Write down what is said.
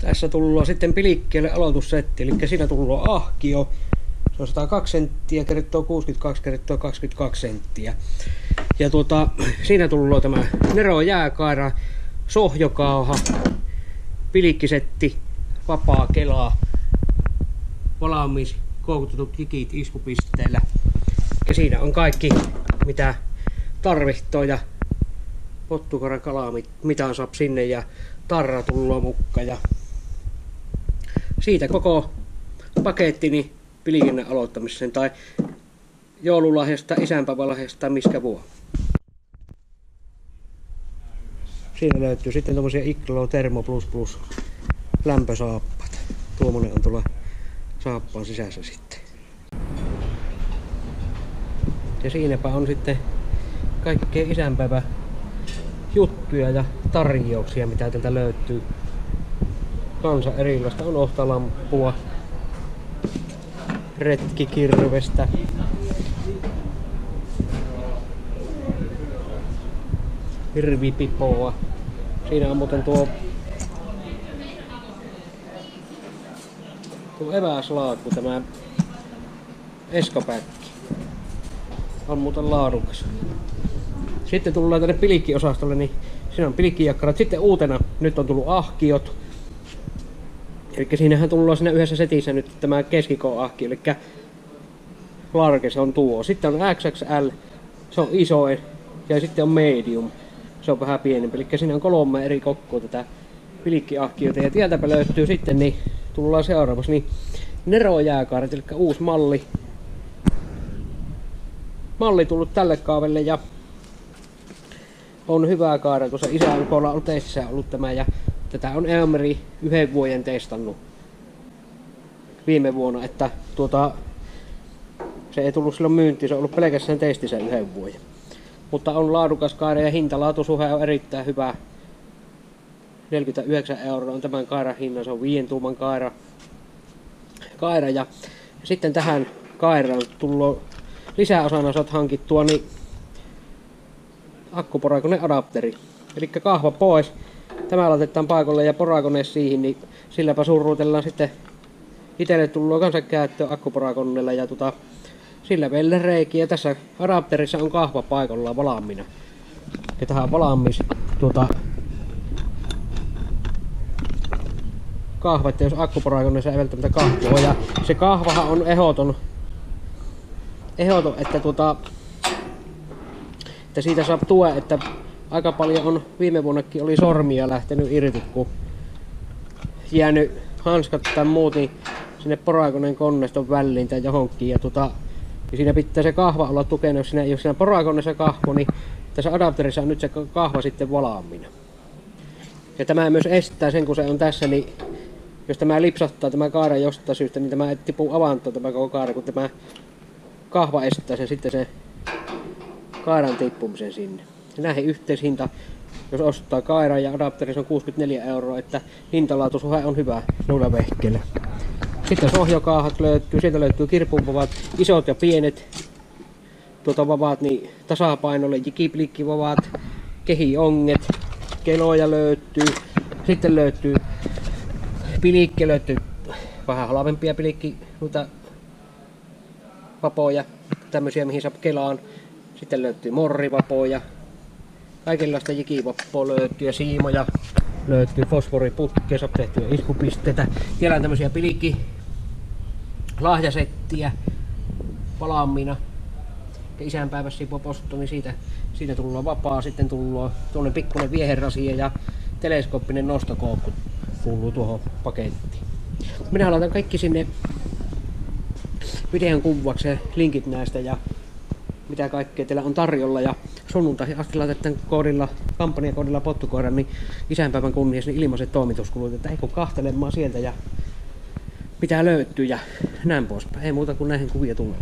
Tässä tullaan sitten pilikkeelle aloitussetti, eli siinä tullaan ahkio. Se on 102 senttiä kertoo 62 kertoo 22 senttiä. Ja tuota, siinä tullaan tämä Nero jääkaira, sohjokauha, pilikkisetti, vapaa kelaa, valmis koukutetut jikit iskupisteellä. Ja siinä on kaikki, mitä tarvitsee ja pottukoran kalaa, mitä saa sinne ja tarra tullut mukka ja siitä koko pakettini pilikinnän aloittamiseen tai joululahjasta, isänpäivälahjasta miskä vuo. Siinä löytyy sitten tommosia Iklo Thermo Plus Plus lämpösaappat. Tuommoinen on tuolla saappaan sisässä sitten. Ja siinäpä on sitten kaikkea isänpäivä juttuja ja tarjouksia, mitä täältä löytyy. Kansa erilaista on ohtalampua, retkikirvestä, hirvipipoa. Siinä on muuten tuo tuo eväslaakku, tämä eskopäkki. On muuten laadukas. Sitten tullaan tänne pilikkiosastolle, niin siinä on pilikkijakkarat. Sitten uutena nyt on tullut ahkiot. Eli siinähän tullaan siinä yhdessä setissä nyt tämä keskiko ahki, eli large se on tuo. Sitten on XXL, se on iso ja sitten on medium, se on vähän pienempi. Eli siinä on kolme eri kokkoa tätä pilikkiahkiota ja tieltäpä löytyy sitten, niin tullaan seuraavaksi, niin Nero jääkaaret, eli uusi malli. Malli tullut tälle kaavelle ja on hyvää kaara. Tuossa isä Ukolla on ollut tämä ja tätä on Eomeri yhden vuoden testannut viime vuonna, että tuota, se ei tullut silloin myyntiin, se on ollut pelkästään testissä yhden vuoden. Mutta on laadukas kaara ja hintalaatusuhe on erittäin hyvä. 49 euroa on tämän kairan hinta, se on viien tuuman kaira. kaira ja sitten tähän kairaan tullut lisäosana saat hankittua niin akkuporakone adapteri. Eli kahva pois. Tämä laitetaan paikalle ja porakone siihen, niin silläpä surruutellaan sitten itselle tullut kanssa käyttöön akkuporakoneella ja tota, sillä meille reikiä. Tässä adapterissa on kahva paikallaan valmiina. Ja tähän valmis tuota, kahva, että jos akkuporakoneessa ei välttämättä kahvaa. Ja se kahvahan on ehdoton, ehdoton että tuota, että siitä saa tue, että aika paljon on viime vuonnakin oli sormia lähtenyt irti, kun jäänyt hanskat tai muut niin sinne porakoneen konneston väliin tai johonkin. Ja, tota, ja siinä pitää se kahva olla tukenut, jos siinä, jos siinä porakoneessa kahvo, niin tässä adapterissa on nyt se kahva sitten valaamina. Ja tämä myös estää sen, kun se on tässä, niin jos tämä lipsahtaa tämä kaara jostain syystä, niin tämä ei tipu avantoon tämä koko kaara, kun tämä kahva estää sen sitten se kairan tippumisen sinne. Näihin yhteishinta, jos ostaa kairan ja adapteri, se on 64 euroa, että hintalaatusuhe on hyvä noilla vehkeillä. Sitten sohjokaahat löytyy, sieltä löytyy kirpunvavat, isot ja pienet tuota vavat, niin tasapainolle, jikiplikkivavat, kehionget, keloja löytyy. Sitten löytyy pilikki, löytyy vähän halvempia pilikki, noita vapoja, tämmöisiä mihin saa kelaan. Sitten löytyy morrivapoja, kaikenlaista jikivappoa löytyy ja siimoja löytyy, fosforiputkeja, saa tehtyä iskupisteitä. Siellä on tämmöisiä pilikki lahjasettiä valmiina. Ja isänpäivässä Postto, niin siitä, siitä tullaan vapaa. Sitten tullaan tuonne pikkuinen vieherasia ja teleskooppinen nostokoukku kuuluu tuohon pakettiin. Minä laitan kaikki sinne videon kuvaksi linkit näistä ja mitä kaikkea teillä on tarjolla. Ja sunnuntaihin asti laitetaan koodilla, kampanjakoodilla pottukoiran, niin isänpäivän kunniassa niin ilmaiset toimituskulut, että ei kun kahtelemaan sieltä ja mitä löytyy ja näin poispäin. Ei muuta kuin näihin kuvia tulee.